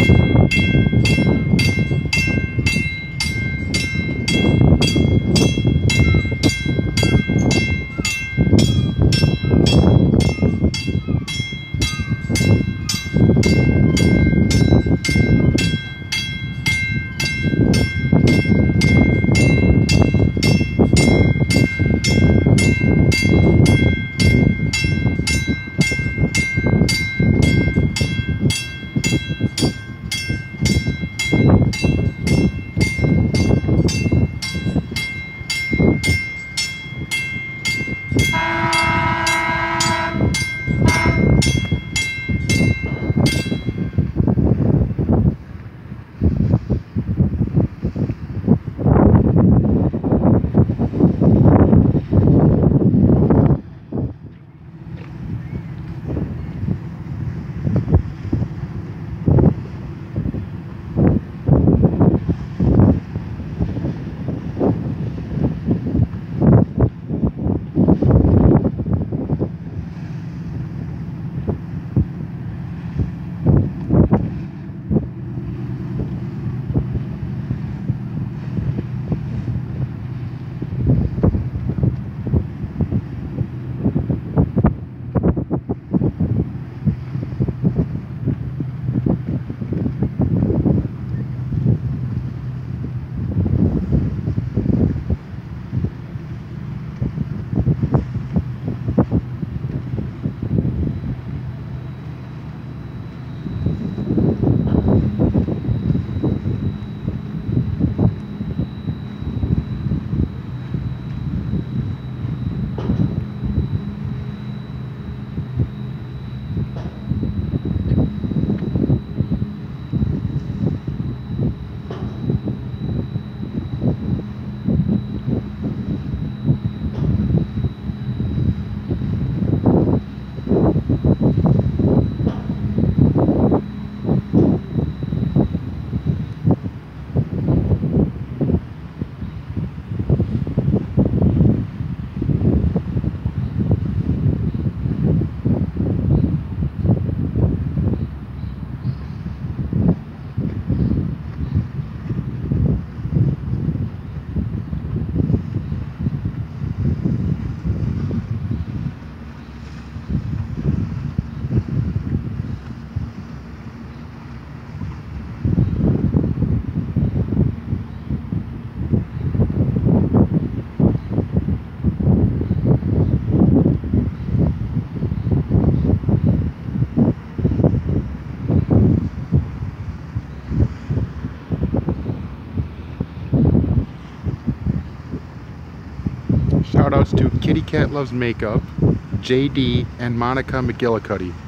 you. Shout outs to Kitty Cat Loves Makeup, JD, and Monica McGillicuddy.